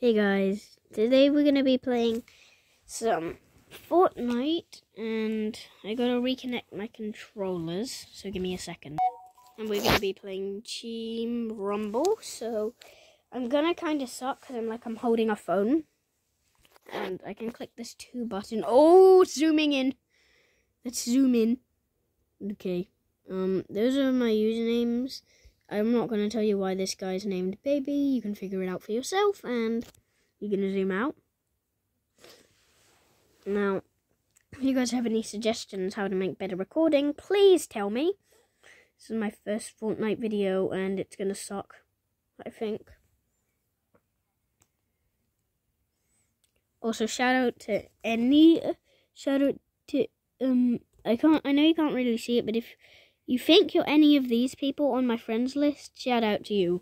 Hey guys, today we're gonna be playing some Fortnite and I gotta reconnect my controllers, so give me a second. And we're gonna be playing Team Rumble, so I'm gonna kinda suck because I'm like I'm holding a phone. And I can click this two button. Oh, zooming in. Let's zoom in. Okay. Um, those are my usernames. I'm not going to tell you why this guy's named Baby. You can figure it out for yourself, and you're going to zoom out. Now, if you guys have any suggestions how to make better recording, please tell me. This is my first Fortnite video, and it's going to suck, I think. Also, shout out to any, shout out to, um, I can't, I know you can't really see it, but if you think you're any of these people on my friends list? Shout out to you.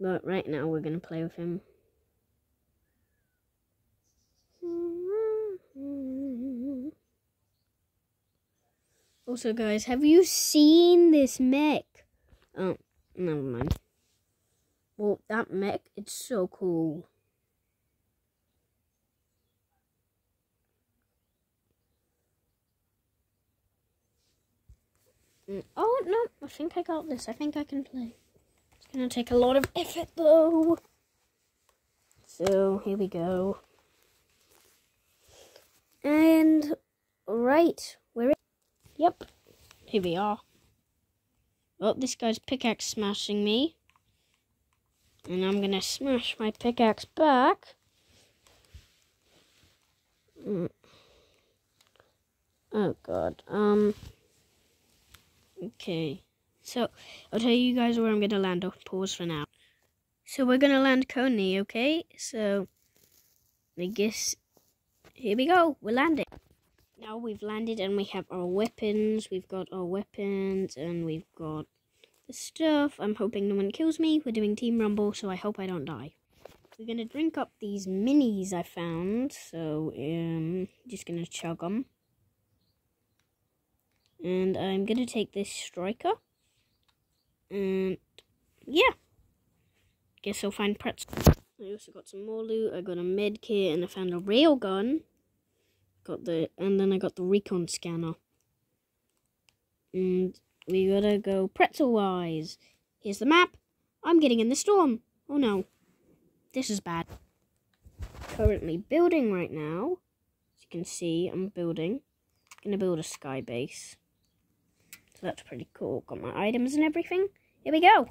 But right now we're going to play with him. Also, guys, have you seen this mech? Oh, never mind. Well, that mech, it's so cool. Oh, no, I think I got this. I think I can play. It's going to take a lot of effort, though. So, here we go. And, right, we're in. Yep, here we are. Oh, this guy's pickaxe smashing me. And I'm going to smash my pickaxe back. Mm. Oh, God. Um... Okay. So, I'll tell you guys where I'm going to land. I'll pause for now. So, we're going to land Coney, okay? So, I guess, here we go. We're landing. Now we've landed and we have our weapons. We've got our weapons and we've got the stuff. I'm hoping no one kills me. We're doing Team Rumble, so I hope I don't die. We're going to drink up these minis I found. So, um, just going to chug them. And I'm going to take this striker. And yeah. Guess I'll find pretzel. I also got some more loot. I got a med kit and I found a railgun. Got the and then I got the recon scanner. And we gotta go pretzel wise. Here's the map. I'm getting in the storm. Oh no. This is bad. Currently building right now. As you can see, I'm building. Gonna build a sky base that's pretty cool. Got my items and everything. Here we go.